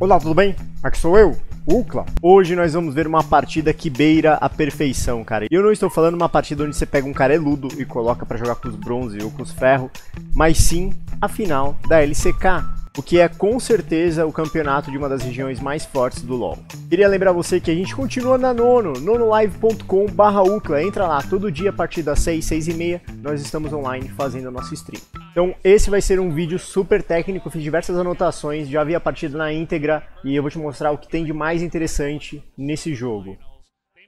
Olá, tudo bem? Aqui sou eu, Ukla. Hoje nós vamos ver uma partida que beira a perfeição, cara. E eu não estou falando uma partida onde você pega um careludo e coloca para jogar com os bronze ou com os ferro, mas sim a final da LCK o que é com certeza o campeonato de uma das regiões mais fortes do LoL. Queria lembrar você que a gente continua na Nono, nonolive.com barra Ucla, entra lá, todo dia a partir das 6, 6 e meia, nós estamos online fazendo a nossa stream. Então esse vai ser um vídeo super técnico, fiz diversas anotações, já vi a partida na íntegra e eu vou te mostrar o que tem de mais interessante nesse jogo.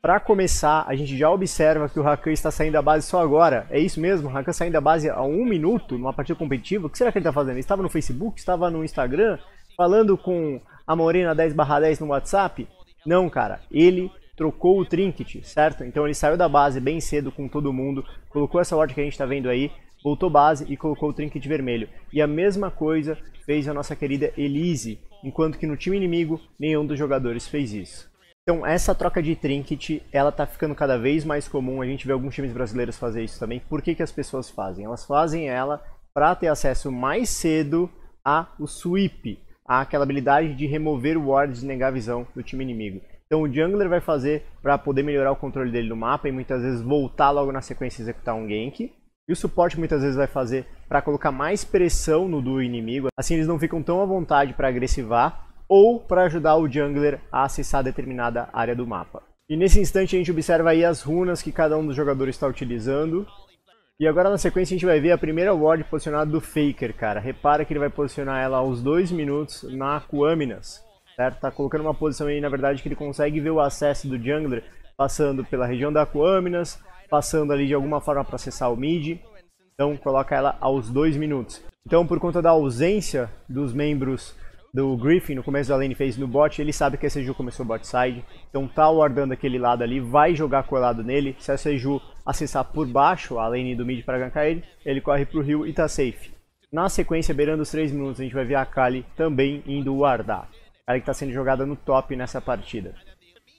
Para começar, a gente já observa que o Rakan está saindo da base só agora. É isso mesmo? O Rakan saindo da base há um minuto numa partida competitiva. O que será que ele está fazendo? Ele estava no Facebook? Estava no Instagram? Falando com a Morena 10 10 no WhatsApp? Não, cara. Ele trocou o trinket, certo? Então ele saiu da base bem cedo com todo mundo, colocou essa ordem que a gente está vendo aí, voltou base e colocou o trinket vermelho. E a mesma coisa fez a nossa querida Elise, enquanto que no time inimigo nenhum dos jogadores fez isso. Então essa troca de trinket, ela tá ficando cada vez mais comum, a gente vê alguns times brasileiros fazer isso também. Por que, que as pessoas fazem? Elas fazem ela para ter acesso mais cedo a o sweep, a aquela habilidade de remover o ward e negar a visão do time inimigo. Então o jungler vai fazer para poder melhorar o controle dele no mapa e muitas vezes voltar logo na sequência e executar um gank. E o suporte muitas vezes vai fazer para colocar mais pressão no duo inimigo, assim eles não ficam tão à vontade para agressivar ou para ajudar o jungler a acessar determinada área do mapa. E nesse instante a gente observa aí as runas que cada um dos jogadores está utilizando. E agora na sequência a gente vai ver a primeira ward posicionada do Faker, cara. Repara que ele vai posicionar ela aos 2 minutos na Aquaminas, certo? Tá colocando uma posição aí, na verdade, que ele consegue ver o acesso do jungler passando pela região da Aquaminas, passando ali de alguma forma para acessar o mid. Então coloca ela aos 2 minutos. Então por conta da ausência dos membros do Griffin no começo da lane fez no bot, ele sabe que a Seju começou bot side, então tá wardando aquele lado ali, vai jogar colado nele, se a Seju acessar por baixo a lane do mid para gankar ele, ele corre pro rio e tá safe. Na sequência, beirando os 3 minutos, a gente vai ver a Kali também indo wardar. A Kali que tá sendo jogada no top nessa partida.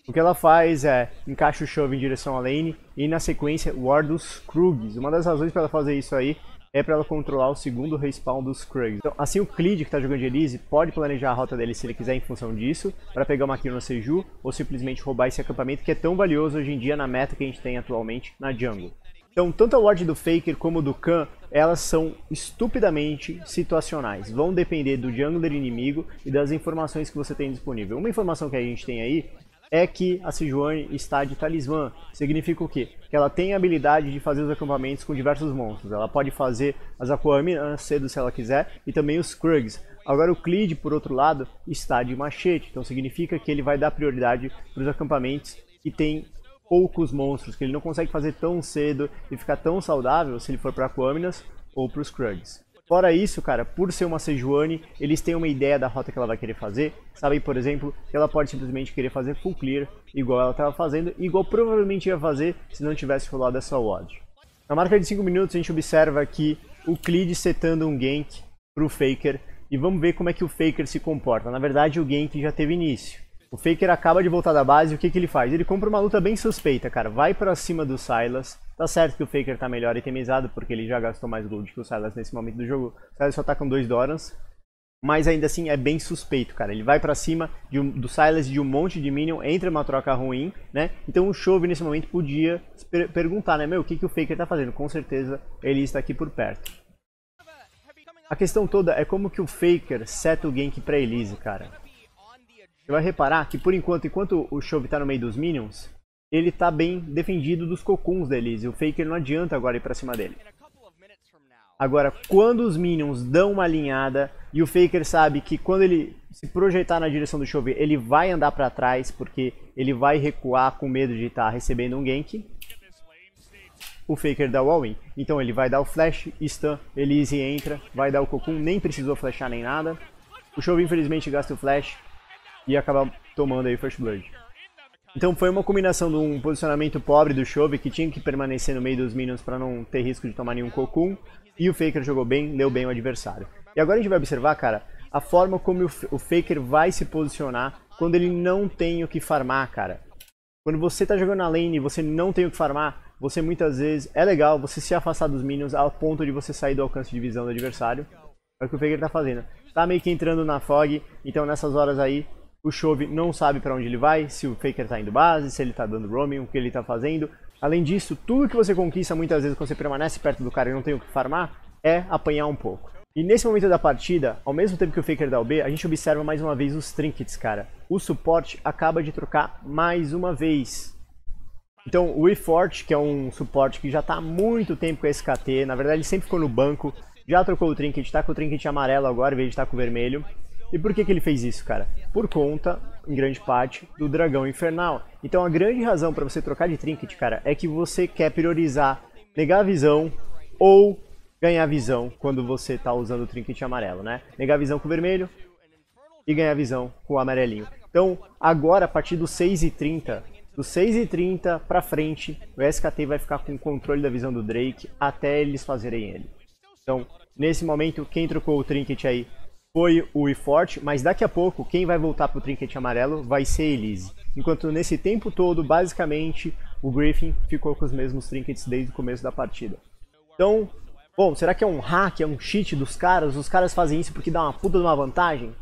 O que ela faz é encaixa o Shove em direção à lane e na sequência ward os Krugs. Uma das razões para ela fazer isso aí é para ela controlar o segundo respawn dos Krugs. Então, assim o Clid, que está jogando de Elise, pode planejar a rota dele se ele quiser em função disso, para pegar uma kill no Seju, ou simplesmente roubar esse acampamento que é tão valioso hoje em dia na meta que a gente tem atualmente na jungle. Então, tanto a ward do Faker como do Khan, elas são estupidamente situacionais. Vão depender do jungler inimigo e das informações que você tem disponível. Uma informação que a gente tem aí é que a Sijuane está de talismã. Significa o quê? Que ela tem a habilidade de fazer os acampamentos com diversos monstros. Ela pode fazer as Aquaminas cedo se ela quiser e também os Krugs. Agora o Clid, por outro lado, está de machete. Então significa que ele vai dar prioridade para os acampamentos que tem poucos monstros, que ele não consegue fazer tão cedo e ficar tão saudável se ele for para Aquaminas ou para os Krugs. Fora isso, cara, por ser uma Sejuani, eles têm uma ideia da rota que ela vai querer fazer. Sabem, por exemplo, que ela pode simplesmente querer fazer full clear, igual ela estava fazendo, igual provavelmente ia fazer se não tivesse rolado essa ward. Na marca de 5 minutos, a gente observa aqui o Clid setando um gank para o Faker. E vamos ver como é que o Faker se comporta. Na verdade, o gank já teve início. O Faker acaba de voltar da base e o que, que ele faz? Ele compra uma luta bem suspeita, cara. Vai pra cima do Silas. Tá certo que o Faker tá melhor itemizado, porque ele já gastou mais gold que o Silas nesse momento do jogo. O Silas só tá com dois Dorans. Mas ainda assim é bem suspeito, cara. Ele vai pra cima um, do Silas de um monte de minion, entra uma troca ruim, né? Então o Chove nesse momento podia per perguntar, né? Meu, o que, que o Faker tá fazendo? Com certeza ele está aqui por perto. A questão toda é como que o Faker seta o gank pra Elise, cara. Você vai reparar que por enquanto, enquanto o Chove está no meio dos minions, ele está bem defendido dos cocuns da Elise. O Faker não adianta agora ir para cima dele. Agora, quando os minions dão uma alinhada e o Faker sabe que quando ele se projetar na direção do Chove, ele vai andar para trás porque ele vai recuar com medo de estar tá recebendo um gank. O Faker dá o all-in. Então ele vai dar o flash, stun, Elise entra, vai dar o cocum, nem precisou flashar nem nada. O Chove infelizmente gasta o flash, e acabar tomando aí First Blood. Então foi uma combinação de um posicionamento pobre do Chove, que tinha que permanecer no meio dos minions para não ter risco de tomar nenhum Cocoon, e o Faker jogou bem, leu bem o adversário. E agora a gente vai observar, cara, a forma como o Faker vai se posicionar quando ele não tem o que farmar, cara. Quando você tá jogando na lane e você não tem o que farmar, você muitas vezes, é legal você se afastar dos minions ao ponto de você sair do alcance de visão do adversário. É o que o Faker tá fazendo. tá meio que entrando na fog, então nessas horas aí o Chove não sabe para onde ele vai, se o Faker tá indo base, se ele tá dando roaming, o que ele tá fazendo. Além disso, tudo que você conquista muitas vezes quando você permanece perto do cara e não tem o que farmar, é apanhar um pouco. E nesse momento da partida, ao mesmo tempo que o Faker dá o B, a gente observa mais uma vez os trinkets, cara. O suporte acaba de trocar mais uma vez. Então, o eFort, que é um suporte que já está há muito tempo com a SKT, na verdade ele sempre ficou no banco, já trocou o trinket, está com o trinket amarelo agora, em vez de estar tá com o vermelho. E por que, que ele fez isso, cara? Por conta, em grande parte, do dragão infernal. Então a grande razão para você trocar de trinket, cara, é que você quer priorizar negar a visão ou ganhar visão quando você está usando o trinket amarelo, né? Negar visão com o vermelho e ganhar visão com o amarelinho. Então, agora, a partir dos 6h30, do 6h30 para frente, o SKT vai ficar com o controle da visão do Drake até eles fazerem ele. Então, nesse momento, quem trocou o trinket aí foi o eFort, mas daqui a pouco quem vai voltar para o trinket amarelo vai ser Elise. Enquanto nesse tempo todo, basicamente, o Griffin ficou com os mesmos trinkets desde o começo da partida. Então, bom, será que é um hack, é um cheat dos caras? Os caras fazem isso porque dá uma puta de uma vantagem?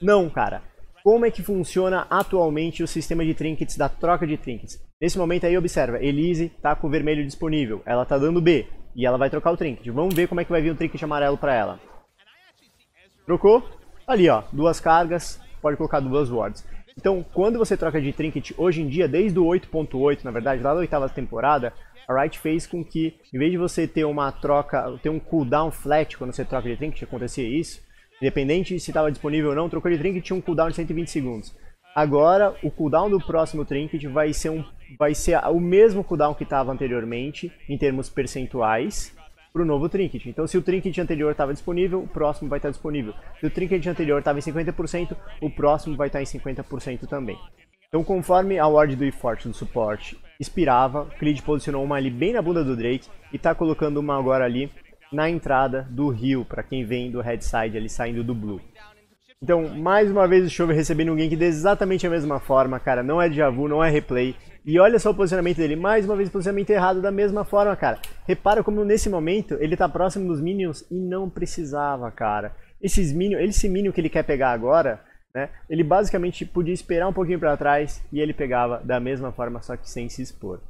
Não, cara. Como é que funciona atualmente o sistema de trinkets, da troca de trinkets? Nesse momento aí, observa, Elise tá com o vermelho disponível, ela tá dando B, e ela vai trocar o trinket. Vamos ver como é que vai vir o trinket amarelo para ela. Trocou? Ali, ó, duas cargas, pode colocar duas wards. Então, quando você troca de trinket, hoje em dia, desde o 8.8, na verdade, lá da oitava temporada, a Riot fez com que, em vez de você ter uma troca, ter um cooldown flat quando você troca de trinket, acontecia isso, independente se estava disponível ou não, trocou de trinket tinha um cooldown de 120 segundos. Agora, o cooldown do próximo trinket vai ser, um, vai ser o mesmo cooldown que estava anteriormente, em termos percentuais, para o novo trinket. Então, se o trinket anterior estava disponível, o próximo vai estar disponível. Se o trinket anterior estava em 50%, o próximo vai estar em 50% também. Então, conforme a ward do eFort do suporte expirava, Clid posicionou uma ali bem na bunda do Drake e está colocando uma agora ali na entrada do rio, para quem vem do headside ali saindo do blue. Então, mais uma vez o Chove recebendo um gank de exatamente a mesma forma, cara. Não é déjà vu, não é replay. E olha só o posicionamento dele. Mais uma vez, posicionamento errado da mesma forma, cara. Repara como nesse momento ele tá próximo dos minions e não precisava, cara. Esses minions, esse minion que ele quer pegar agora, né? Ele basicamente podia esperar um pouquinho para trás e ele pegava da mesma forma, só que sem se expor.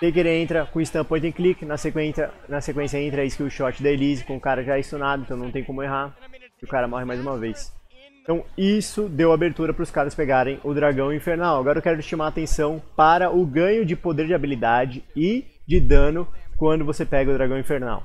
Taker entra com stun point and click, na sequência, na sequência entra a skill shot da Elise com o cara já stunado, então não tem como errar. E o cara morre mais uma vez. Então isso deu abertura para os caras pegarem o Dragão Infernal. Agora eu quero chamar a atenção para o ganho de poder de habilidade e de dano quando você pega o Dragão Infernal.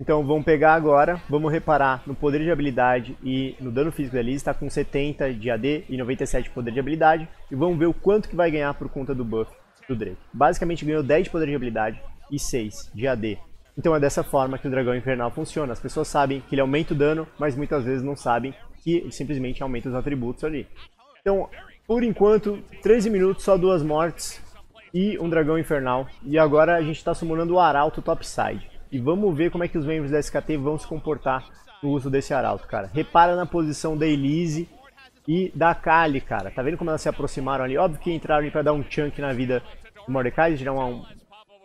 Então vamos pegar agora, vamos reparar no poder de habilidade e no dano físico da Elise, está com 70 de AD e 97 de poder de habilidade. E vamos ver o quanto que vai ganhar por conta do buff do Drake. Basicamente ganhou 10 de poder de habilidade e 6 de AD. Então é dessa forma que o Dragão Infernal funciona. As pessoas sabem que ele aumenta o dano, mas muitas vezes não sabem que simplesmente aumenta os atributos ali. Então, por enquanto, 13 minutos, só duas mortes e um Dragão Infernal. E agora a gente está summonando o Arauto Topside. E vamos ver como é que os membros da SKT vão se comportar no uso desse Arauto, cara. Repara na posição da Elise e da Kali, cara. Tá vendo como elas se aproximaram ali? Óbvio que entraram ali pra dar um chunk na vida do Mordecai, tirar um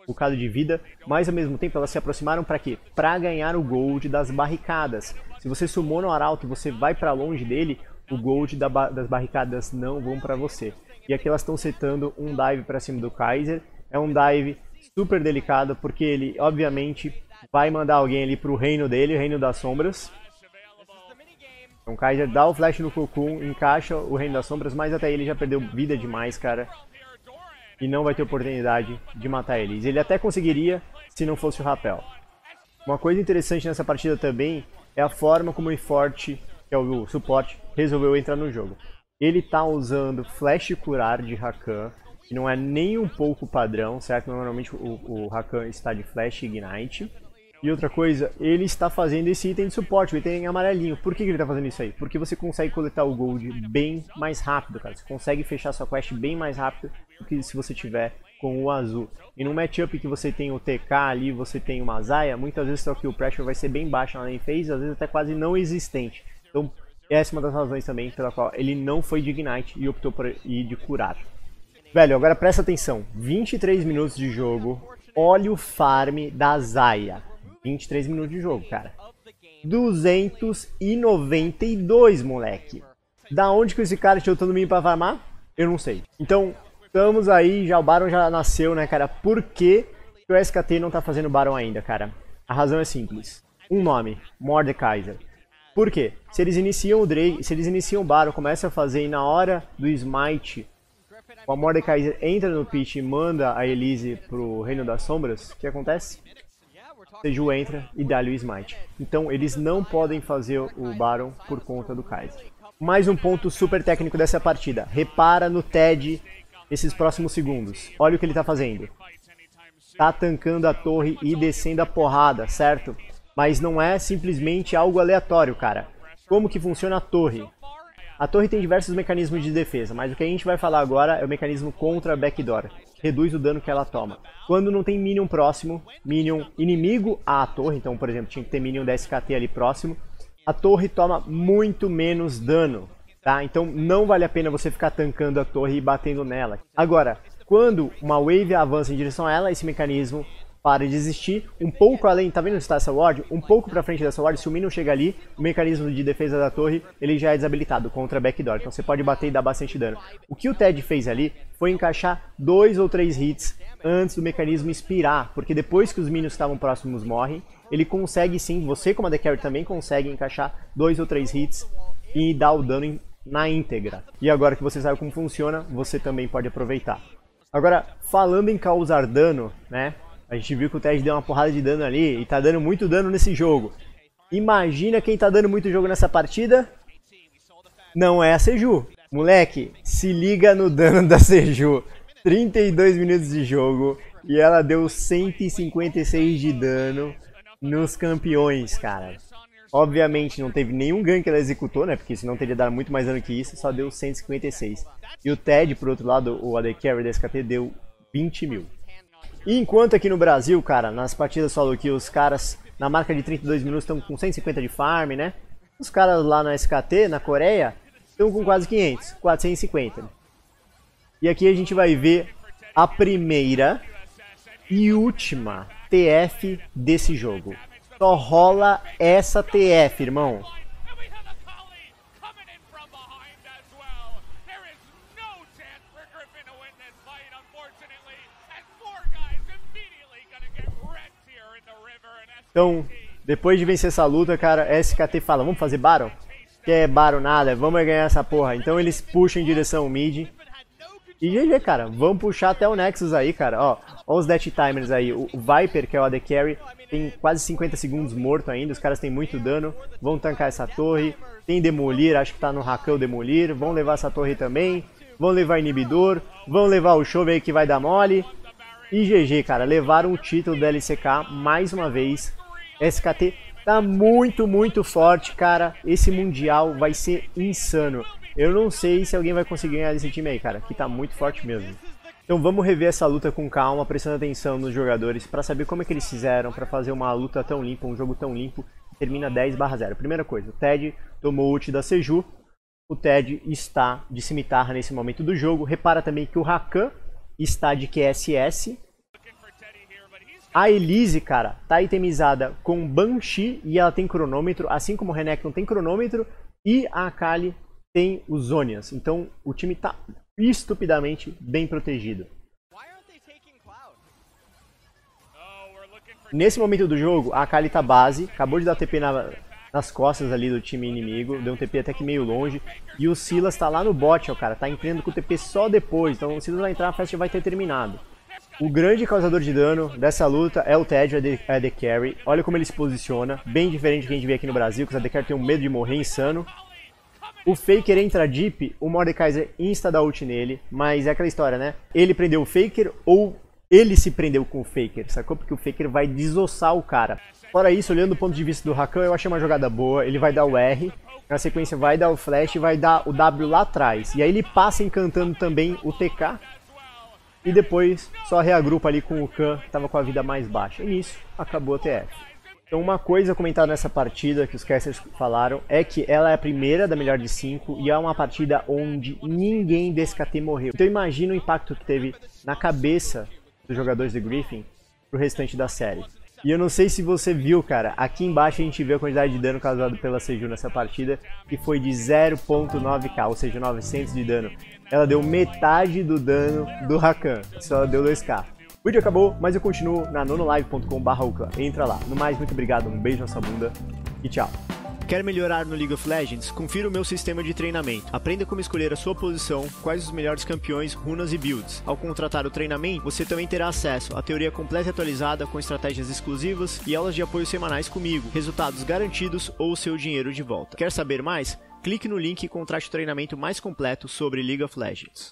bocado de vida, mas ao mesmo tempo elas se aproximaram para quê? Para ganhar o gold das barricadas. Se você sumou no Arauto e você vai para longe dele, o gold da ba das barricadas não vão para você. E aqui elas estão setando um dive para cima do Kaiser. É um dive super delicado porque ele, obviamente, vai mandar alguém ali pro reino dele, o reino das sombras. Então o Kaiser dá o flash no Cocoon, encaixa o Reino das Sombras, mas até ele já perdeu vida demais, cara. E não vai ter oportunidade de matar eles. Ele até conseguiria se não fosse o rapel. Uma coisa interessante nessa partida também é a forma como o Forte, que é o suporte, resolveu entrar no jogo. Ele está usando Flash Curar de Rakan, que não é nem um pouco padrão, certo? Normalmente o, o Rakan está de Flash Ignite. E outra coisa, ele está fazendo esse item de suporte, o item amarelinho. Por que, que ele está fazendo isso aí? Porque você consegue coletar o gold bem mais rápido, cara. Você consegue fechar sua quest bem mais rápido do que se você tiver com o azul. E no matchup que você tem o TK ali, você tem uma Zaya, muitas vezes o kill pressure vai ser bem baixo na lane phase, às vezes até quase não existente. Então, essa é uma das razões também pela qual ele não foi de Ignite e optou por ir de curar. Velho, agora presta atenção. 23 minutos de jogo, Olha o farm da Zaya. 23 minutos de jogo, cara. 292, moleque. Da onde que esse cara tirou tanto mim pra farmar? Eu não sei. Então, estamos aí, já o Baron já nasceu, né, cara? Por que o SKT não tá fazendo Baron ainda, cara? A razão é simples. Um nome, Mordekaiser. Por quê? Se eles iniciam o Drake, se eles iniciam o Baron, começam a fazer e na hora do Smite, o Mordekaiser entra no pitch e manda a Elise pro Reino das Sombras, o que acontece? Seju entra e dá-lhe o Smite. Então eles não podem fazer o Baron por conta do Kaiser. Mais um ponto super técnico dessa partida. Repara no Ted esses próximos segundos. Olha o que ele está fazendo. Tá tancando a torre e descendo a porrada, certo? Mas não é simplesmente algo aleatório, cara. Como que funciona a torre? A torre tem diversos mecanismos de defesa, mas o que a gente vai falar agora é o mecanismo contra backdoor. Reduz o dano que ela toma. Quando não tem minion próximo, minion inimigo à torre, então, por exemplo, tinha que ter minion da SKT ali próximo, a torre toma muito menos dano, tá? Então não vale a pena você ficar tancando a torre e batendo nela. Agora, quando uma wave avança em direção a ela, esse mecanismo para de existir. Um pouco além, tá vendo onde está essa ward? Um pouco para frente dessa ward, se o minion chega ali, o mecanismo de defesa da torre, ele já é desabilitado contra backdoor. Então você pode bater e dar bastante dano. O que o Ted fez ali foi encaixar dois ou três hits antes do mecanismo expirar, porque depois que os minions estavam próximos morrem, ele consegue sim, você como a The Carry também consegue encaixar dois ou três hits e dar o dano na íntegra. E agora que você sabe como funciona, você também pode aproveitar. Agora, falando em causar dano, né? A gente viu que o Ted deu uma porrada de dano ali e tá dando muito dano nesse jogo. Imagina quem tá dando muito jogo nessa partida. Não é a Seju. Moleque, se liga no dano da Seju. 32 minutos de jogo e ela deu 156 de dano nos campeões, cara. Obviamente não teve nenhum gank que ela executou, né? Porque senão teria dado muito mais dano que isso, só deu 156. E o Ted, por outro lado, o AD Carry da SKT, deu 20 mil. E enquanto aqui no Brasil, cara, nas partidas solo que os caras na marca de 32 minutos estão com 150 de farm, né? Os caras lá na SKT, na Coreia, estão com quase 500, 450. E aqui a gente vai ver a primeira e última TF desse jogo. Só rola essa TF, irmão. Então, depois de vencer essa luta, cara, SKT fala, vamos fazer Baron? Quer Baron nada, vamos ganhar essa porra. Então eles puxam em direção ao mid. E GG, cara, vamos puxar até o Nexus aí, cara. Ó, ó os Death Timers aí. O Viper, que é o AD Carry, tem quase 50 segundos morto ainda. Os caras têm muito dano. Vão tancar essa torre. Tem Demolir, acho que tá no Rakan Demolir. Vão levar essa torre também. Vão levar Inibidor. Vão levar o Chove aí que vai dar mole. E GG, cara, levaram o título do LCK mais uma vez SKT tá muito, muito forte, cara. Esse Mundial vai ser insano. Eu não sei se alguém vai conseguir ganhar desse time aí, cara, que tá muito forte mesmo. Então vamos rever essa luta com calma, prestando atenção nos jogadores, para saber como é que eles fizeram para fazer uma luta tão limpa, um jogo tão limpo, termina 10 0. Primeira coisa, o Ted tomou o ult da Seju, o Ted está de cimitarra nesse momento do jogo. Repara também que o Rakan está de QSS, a Elise, cara, tá itemizada com Banshee e ela tem cronômetro, assim como o Renekton tem cronômetro e a Akali tem os Zonias. Então o time tá estupidamente bem protegido. Nesse momento do jogo, a Akali tá base, acabou de dar TP na, nas costas ali do time inimigo, deu um TP até que meio longe, e o Silas tá lá no bot, ó, cara, tá entrando com o TP só depois, então o Silas vai entrar, a festa já vai ter terminado. O grande causador de dano dessa luta é o Ted, a The Carry. Olha como ele se posiciona, bem diferente do que a gente vê aqui no Brasil, que o The Carry tem um medo de morrer insano. O Faker entra deep, o Mordekaiser insta da ult nele, mas é aquela história, né? Ele prendeu o Faker ou ele se prendeu com o Faker, sacou? Porque o Faker vai desossar o cara. Fora isso, olhando do ponto de vista do Rakan, eu achei uma jogada boa. Ele vai dar o R, na sequência vai dar o flash e vai dar o W lá atrás. E aí ele passa encantando também o TK e depois só reagrupa ali com o Khan, que estava com a vida mais baixa. E nisso acabou a TF. Então uma coisa comentada nessa partida que os casters falaram é que ela é a primeira da melhor de 5 e é uma partida onde ninguém desse KT morreu. Então imagina o impacto que teve na cabeça dos jogadores de Griffin pro restante da série. E eu não sei se você viu, cara, aqui embaixo a gente vê a quantidade de dano causado pela Seju nessa partida, que foi de 0.9k, ou seja, 900 de dano. Ela deu metade do dano do Rakan, só deu 2k. O vídeo acabou, mas eu continuo na nonolive.com.br. Entra lá. No mais, muito obrigado, um beijo na sua bunda e tchau. Quer melhorar no League of Legends? Confira o meu sistema de treinamento. Aprenda como escolher a sua posição, quais os melhores campeões, runas e builds. Ao contratar o treinamento, você também terá acesso à teoria completa e atualizada com estratégias exclusivas e aulas de apoio semanais comigo, resultados garantidos ou seu dinheiro de volta. Quer saber mais? Clique no link e contrate o treinamento mais completo sobre League of Legends.